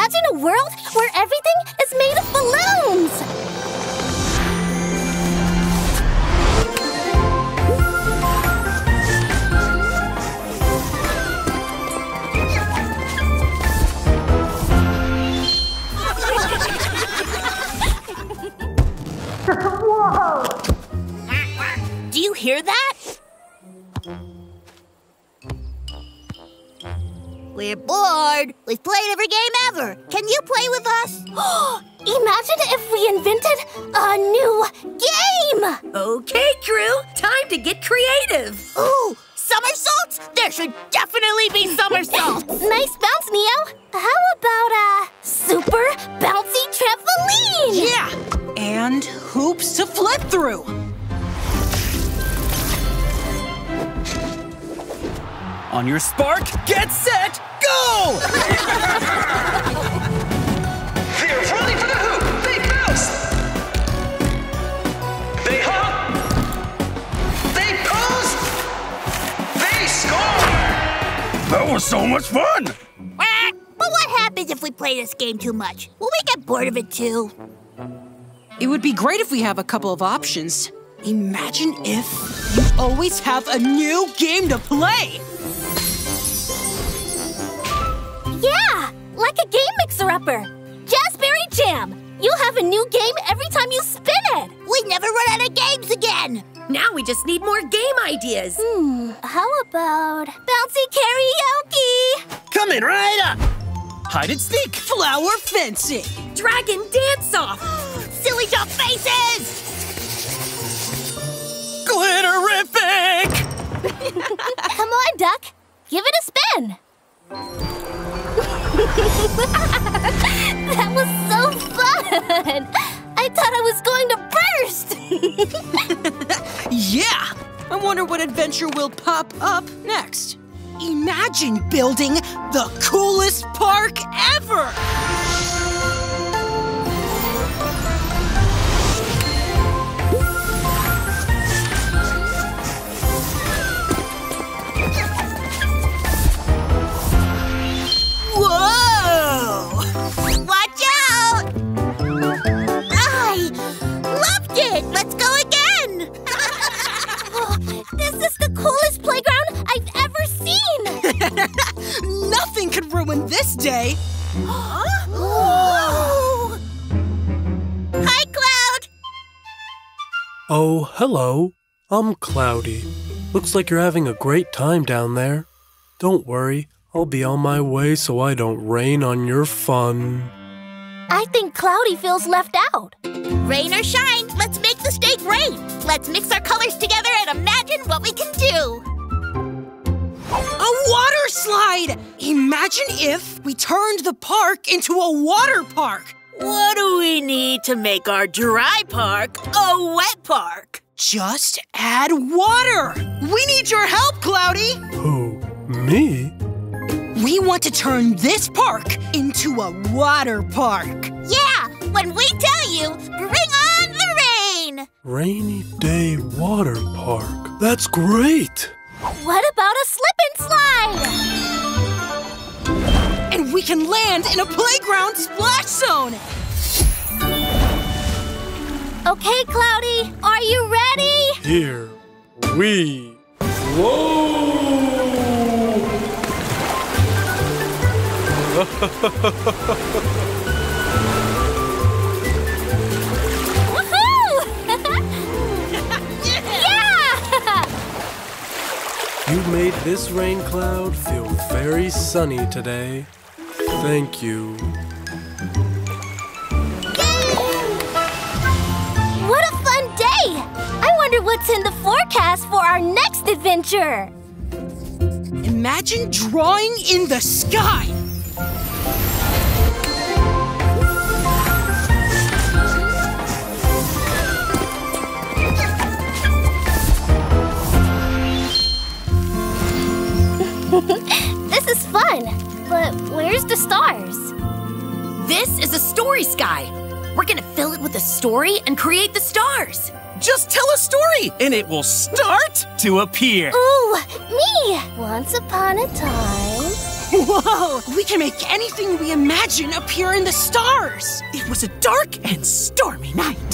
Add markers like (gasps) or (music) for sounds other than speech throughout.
Imagine a world where everything is made of balloons! (laughs) Whoa! Do you hear that? We're bored. We've played every game ever. Can you play with us? (gasps) Imagine if we invented a new game! Okay, crew, time to get creative. Ooh, somersaults? There should definitely be (laughs) somersaults. nice bounce, Neo. How about a super bouncy trampoline? Yeah, and hoops to flip through. On your spark, get set, go! They're running for the hoop! They bounce! They hop! They pose! They score! That was so much fun! Quack. but what happens if we play this game too much? Will we get bored of it too? It would be great if we have a couple of options. Imagine if you always have a new game to play. Like a game mixer-upper. Jazzberry Jam. You'll have a new game every time you spin it. We never run out of games again. Now we just need more game ideas. Hmm, how about bouncy karaoke? Coming right up! Hide and seek! Flower fencing! Dragon dance off! (gasps) Silly duck faces! Glitterific! (laughs) Come on, Duck. Give it a spin. (laughs) that was so fun! I thought I was going to burst! (laughs) yeah! I wonder what adventure will pop up next. Imagine building the coolest park ever! Oh, hello. I'm Cloudy. Looks like you're having a great time down there. Don't worry, I'll be on my way so I don't rain on your fun. I think Cloudy feels left out. Rain or shine, let's make the stage rain! Let's mix our colors together and imagine what we can do! A water slide! Imagine if we turned the park into a water park! What do we need to make our dry park a wet park? Just add water! We need your help, Cloudy! Who? Me? We want to turn this park into a water park! Yeah, when we tell you, bring on the rain! Rainy Day Water Park. That's great! What about a slip and slide? And we can land in a playground splash zone! Okay, Cloudy, are you ready? Here we whoa! Woohoo! (laughs) yeah! (laughs) You made this rain cloud feel very sunny today. Thank you. What a fun day! I wonder what's in the forecast for our next adventure. Imagine drawing in the sky! (laughs) this is fun, but where's the stars? This is a story sky. We're gonna fill it with a story and create the stars. Just tell a story, and it will start to appear. Ooh, me! Once upon a time, Whoa! We can make anything we imagine appear in the stars! It was a dark and stormy night.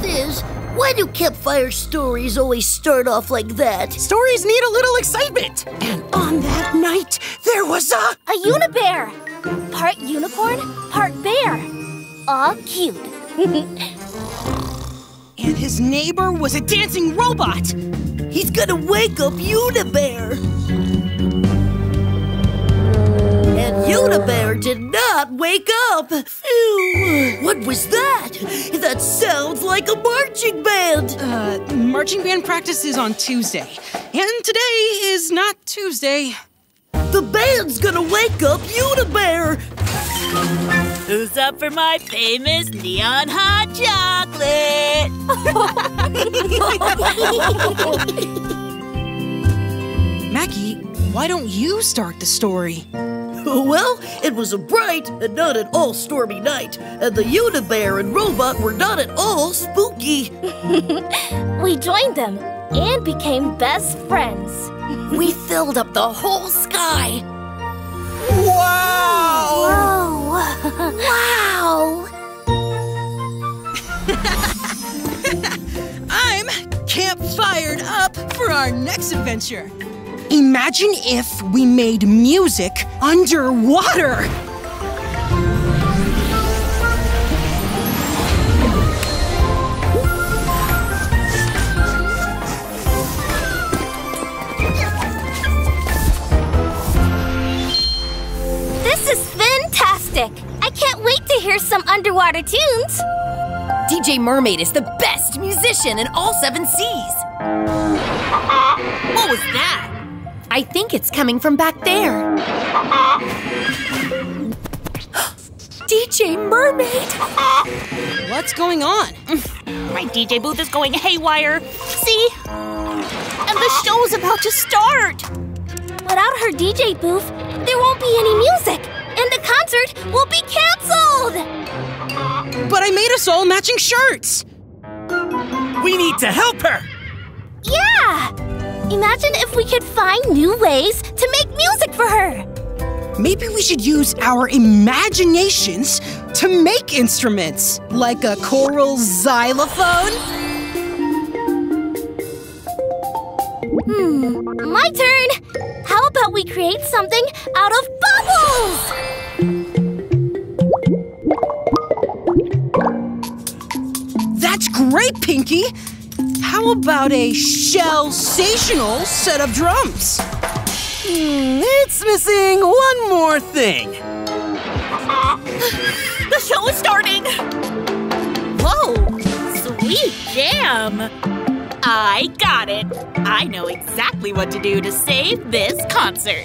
Fizz, why do campfire stories always start off like that? Stories need a little excitement. And on that night, there was a. A unibear! Part unicorn, part bear. Aw, cute. And his neighbor was a dancing robot! He's gonna wake up Unibear! And Unibear did not wake up! Phew! What was that? That sounds like a marching band! Uh, marching band practice is on Tuesday. And today is not Tuesday. The band's gonna wake up Unibear! Who's up for my famous neon hot chocolate? (laughs) Mackie, why don't you start the story? Well, it was a bright and not at all stormy night, and the Unibear and Robot were not at all spooky. (laughs) We joined them and became best friends. We filled up the whole sky. Whoa! wow! (laughs) (laughs) I'm camp fired up for our next adventure. Imagine if we made music underwater. This is fantastic! I can't wait to hear some underwater tunes! DJ Mermaid is the best musician in all seven seas. Uh-huh. What was that? I think it's coming from back there. (gasps) DJ Mermaid! What's going on? (laughs) My DJ booth is going haywire. See? And the show's about to start. Without her DJ booth, there won't be any music, and the concert will be canceled! But I made us all matching shirts. We need to help her! Yeah! Imagine if we could find new ways to make music for her! Maybe we should use our imaginations to make instruments, like a coral xylophone. Hmm, my turn! How about we create something out of bubbles? That's great, Pinky. How about a shell-sational set of drums? Hmm, it's missing one more thing. (laughs) The show is starting. Whoa, sweet jam. I got it. I know exactly what to do to save this concert.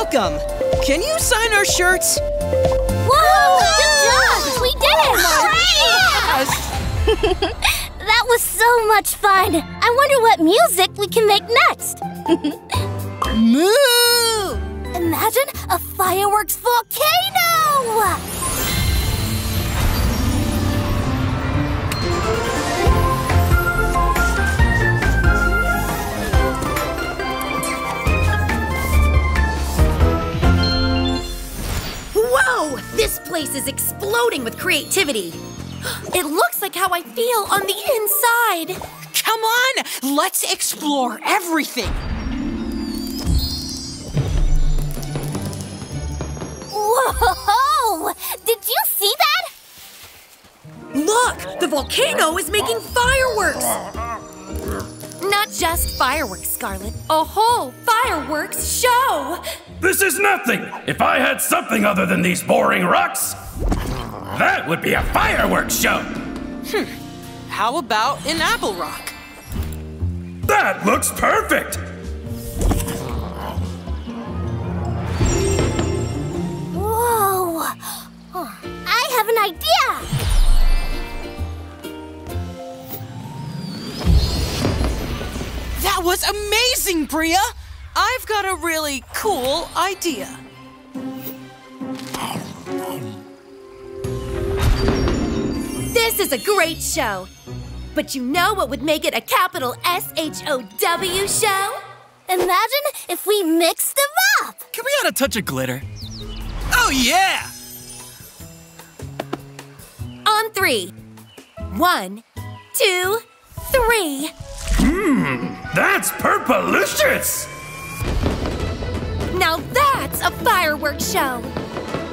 Welcome. Can you sign our shirts? Whoa! Good job! We did it! (laughs) that was so much fun! I wonder what music we can make next! (laughs) Moo! Imagine a fireworks volcano! Is exploding with creativity. (gasps) It looks like how I feel on the inside. Come on, let's explore everything. Whoa! Did you see that? Look! The volcano is making fireworks! Not just fireworks, Scarlet. A whole fireworks show! This is nothing! If I had something other than these boring rocks, that would be a fireworks show! Hmm. How about an apple rock? That looks perfect! Whoa! I have an idea! Was amazing, Bria! I've got a really cool idea. This is a great show. But you know what would make it a capital S-H-O-W show? Imagine if we mixed them up! Can we add a touch of glitter? Oh, yeah! On three. One, two, three. Mmm, that's purpalicious! Now that's a fireworks show.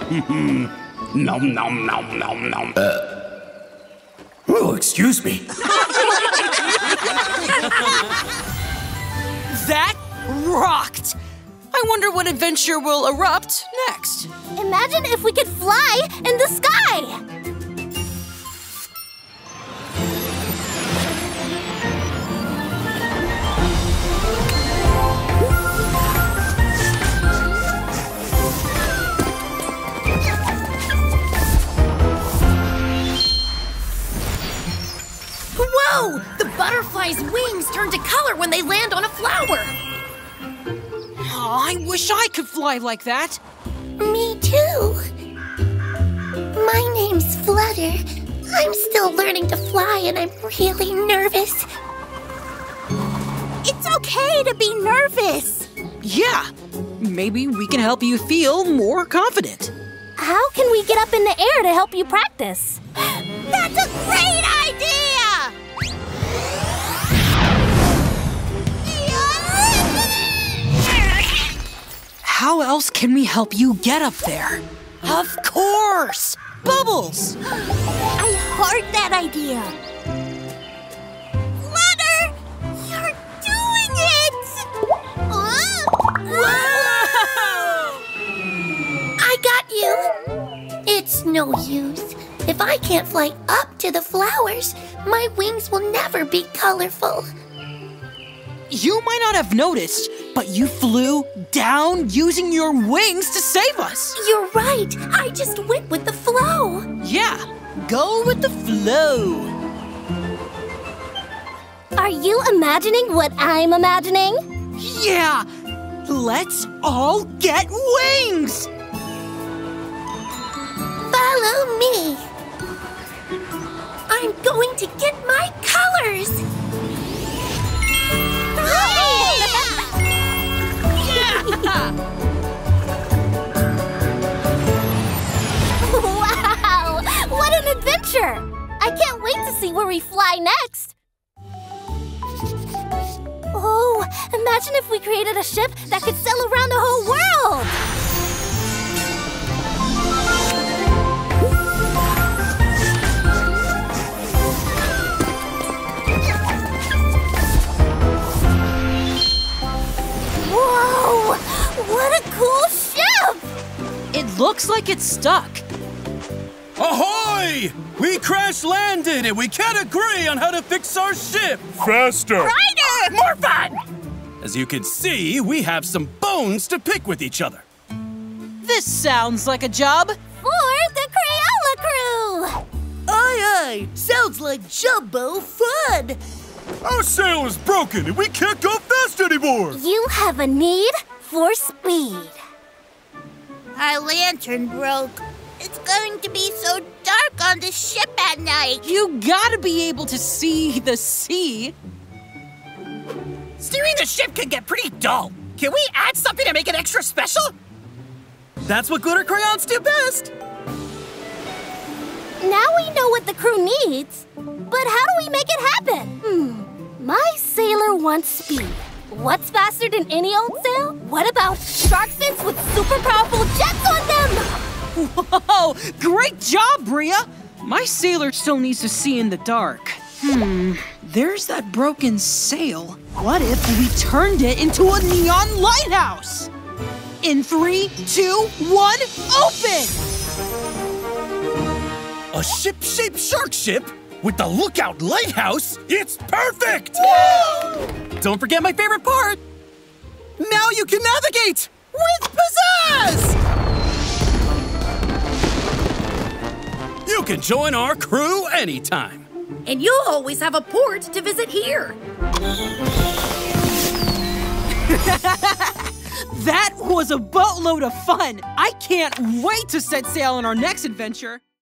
Hmm, hmm. Nom nom nom nom nom. Uh. Oh, excuse me. (laughs) That rocked! I wonder what adventure will erupt next. Imagine if we could fly in the sky. When they land on a flower. Oh, I wish I could fly like that. Me too. My name's Flutter. I'm still learning to fly and I'm really nervous. It's okay to be nervous. Yeah, maybe we can help you feel more confident. How can we get up in the air to help you practice? That's a great How else can we help you get up there? Of course! Bubbles! I heard that idea. Flutter! You're doing it! Whoa! I got you! It's no use. If I can't fly up to the flowers, my wings will never be colorful. You might not have noticed, but you flew down using your wings to save us. You're right. I just went with the flow. Yeah, go with the flow. Are you imagining what I'm imagining? Yeah, let's all get wings. Follow me. I'm going to get my colors. Where we fly next. Oh, imagine if we created a ship that could sail around the whole world! Whoa! What a cool ship! It looks like it's stuck. Ahoy! We crash landed and we can't agree on how to fix our ship. Faster! Ryder! More fun! As you can see, we have some bones to pick with each other. This sounds like a job. For the Crayola crew! Aye, aye. Sounds like jumbo fun. Our sail is broken and we can't go fast anymore. You have a need for speed. Our lantern broke. It's going to be so dark on the ship at night. You gotta be able to see the sea. Steering the ship can get pretty dull. Can we add something to make it extra special? That's what glitter crayons do best. Now we know what the crew needs, but how do we make it happen? Hmm. My sailor wants speed. What's faster than any old sail? What about shark fins with super powerful jets on them? Whoa, great job, Bria. My sailor still needs to see in the dark. Hmm, there's that broken sail. What if we turned it into a neon lighthouse? In three, two, one, open! A ship-shaped shark ship with the lookout lighthouse. It's perfect! Don't forget my favorite part. Now you can navigate with pizzazz! You can join our crew anytime. And you'll always have a port to visit here. (laughs) That was a boatload of fun. I can't wait to set sail on our next adventure.